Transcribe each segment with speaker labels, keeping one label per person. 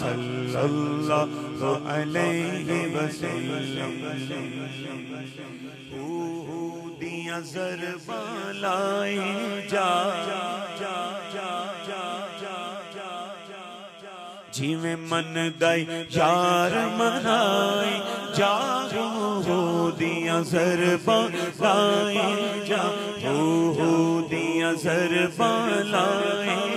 Speaker 1: सल्लल्लाहु अलैहि वसल्लम। दिया जरबा लाए जा जीवे मन दई यार मनाई जा हो दिया जरबा लाई जा हो दिया जरबा लाई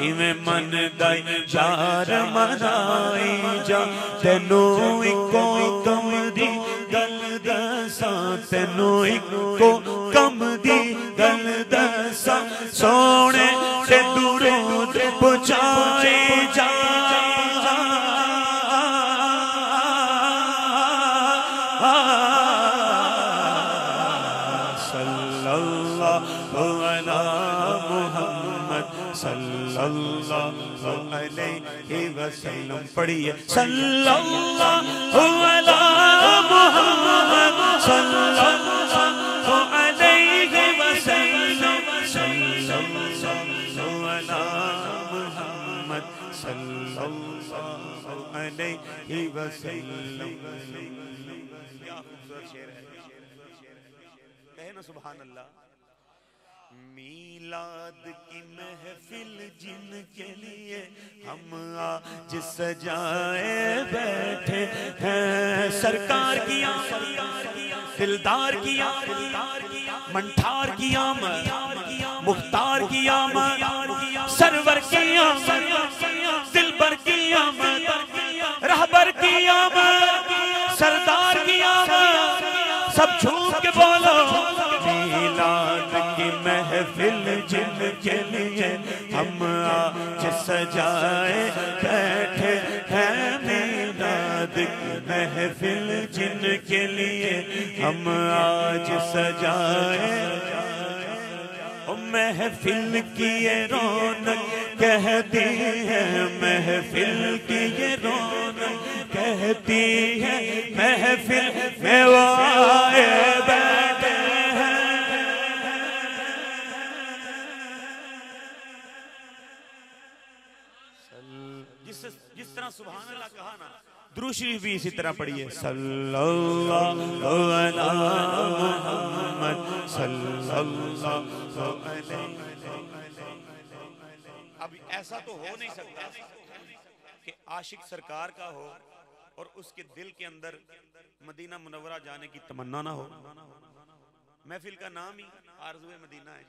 Speaker 1: ਜਿਵੇਂ ਮਨ ਦਾਈ ਯਾਰ ਮਨਾਈ ਜਾ ਤੈਨੂੰ ਇੱਕੋ ਕਮ ਦੀ ਗੱਲ ਦੱਸਾਂ ਤੈਨੂੰ ਇੱਕੋ ਕਮ ਦੀ ਗੱਲ ਦੱਸਾਂ ਸੋਹਣੇ ਤੇ ਦੂਰੋਂ ਪਹੁੰਚਾਏ ਜਾ सल्लल्लाहु अला मुहम्मद सल्लल्लाहु अलैहि वसल्लम पढ़िए सल्लल्लाहु अला मुहम्मद सल्लल्लाहु अलैहि वसल्लम, सल्लल्लाहु अला मुहम्मद सल्लल्लाहु अलैहि वसल्लम। क्या खूबसूरत शेर है कहे ना सुबहान अल्लाह मीलाद की महफिल जिनके लिए हम आज सजाए बैठे हैं। सरकार की दिलदार की मंठार की आमद, मुख्तार की आमद, सरवर की आमद, दिलबर की आमद, रहबर की आमद, सरदार की आमद, सब झूम के बोलो। की महफिल जिनके लिए हम आज सजाए बैठे हैं मीलाद की महफिल जिनके लिए हम आज सजाए। महफिल की ये रौनक कहती है, महफिल की ये रौनक कहती है, महफिल में वो आए जिस जिस तरह सुभान अल्लाह कहा ना द्रुशरी भी इसी तरह पढ़िए अब ऐसा तो हो नहीं सकता कि आशिक सरकार का हो और उसके दिल के अंदर मदीना मुनवरा जाने की तमन्ना ना हो। महफिल का नाम ही आरजुए मदीना है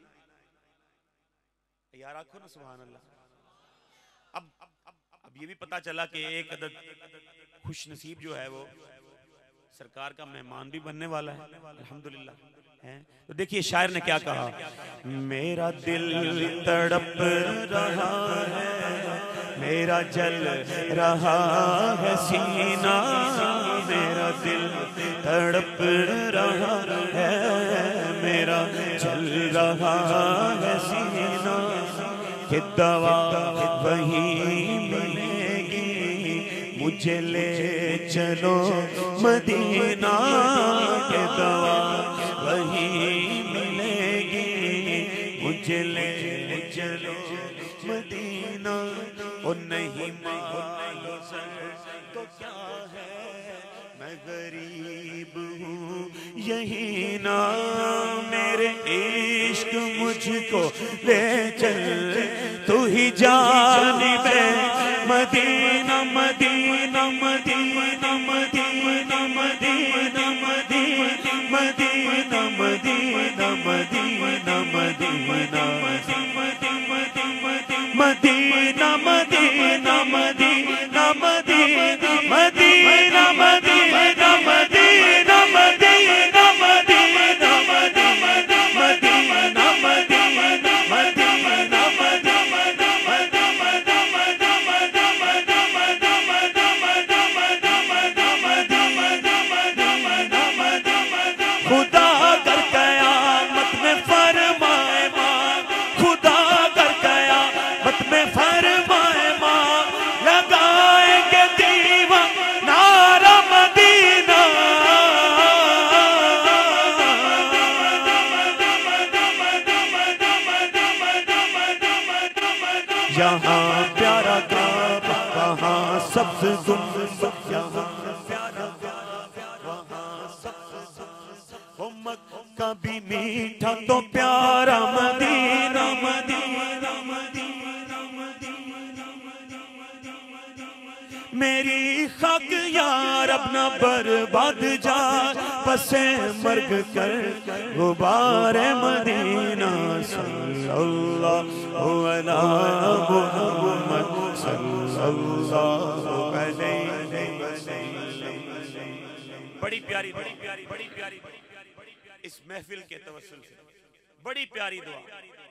Speaker 1: यार आखो ना सुभान अल्लाह ये भी पता चला कि एक अदद खुश नसीब जो है वो सरकार का मेहमान भी बनने वाला है, अल्हम्दुलिल्लाह, है। तो देखिए शायर ने क्या कहा? मेरा दिल तड़प रहा है, मेरा जल रहा है सीना, मेरा दिल तड़प रहा है, मेरा जल रहा है सीना, कि दवा वही मुझे ले चलो मदीना के दवा, वही मिलेगी। मुझे ले चलो मदीना। ओ नहीं तो क्या है? मैं गरीब हूँ, यही ना मेरे इश्क मुझको ले चल। तू ही जानी मदीना नम यहाँ प्यारा का वहाँ सबसे जुल्म कभी मीठा तो प्यारा, मदीना मदीना मेरी खाक यार अपना बर्बाद जा पसे मर्ग कर गुबार मदीना, सल्लल्लाहु अला मुहम्मद सल्लल्लाहु अलैहि बड़ी प्यारी बड़ी प्यारी बड़ी प्यारी इस महफिल के तवस्सुल से। बड़ी प्यारी दुआ।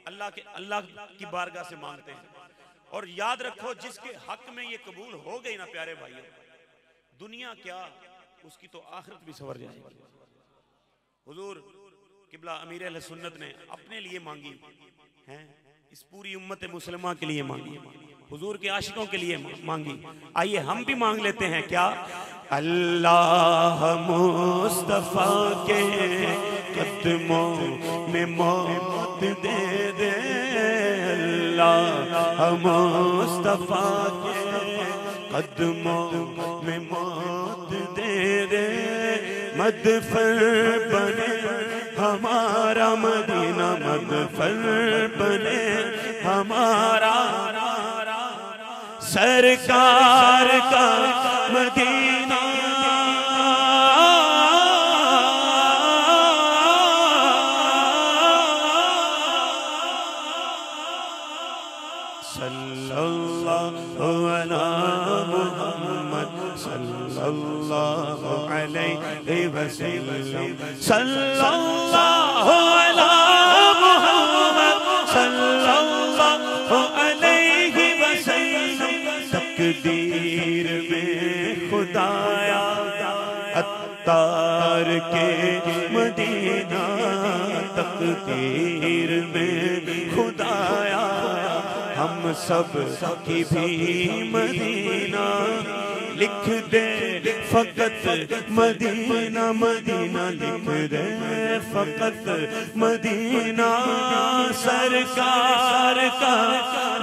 Speaker 1: अल्लाह के अल्लाह की बारगाह से मांगते हैं। और याद रखो, जिसके हक में ये कबूल हो गई ना, प्यारे भाइयों, दुनिया क्या उसकी तो आखिरत भी सवर जाएगी। हुजूर, किबला अमीर सुन्नत ने अपने लिए मांगी, है? इस पूरी उम्मत मुसलमान के लिए मांगी। हुजूर के आशिकों के लिए मांगी। आइए, हम भी मांग लेते हैं, क्या? अल्लाह मुस्तफ़ा के कदमों में मौत दे दे। अल्लाह मुस्तफ़ा के कदमों में मौत दे दे मदफर बने। हमारा मदीना मदफर बने। हमारा सरकार का मदीना सल्लल्लाहु अला मुहम्मद सल्लल्लाहु अलैहि वसल्लम, सल्लल्लाहु अला मुहम्मद सल्लल्लाहु अलैहि वसल्लम। तकदीर में खुदाया अत्तार के मदीना, तकदीर में खुदाया हम सब की भी मदीना लिख दे फकत मदीना मदीना लिख दे फकत मदीना। सरकार का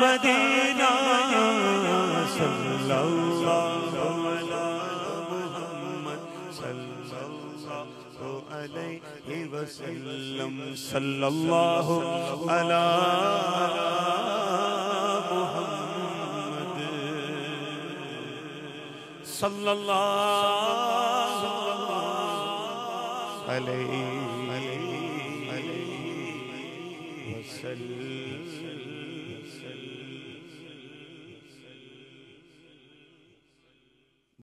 Speaker 1: मदीना अला मुहम्मद सल्लल्लाहु अलैहि अलैहि वसल्लम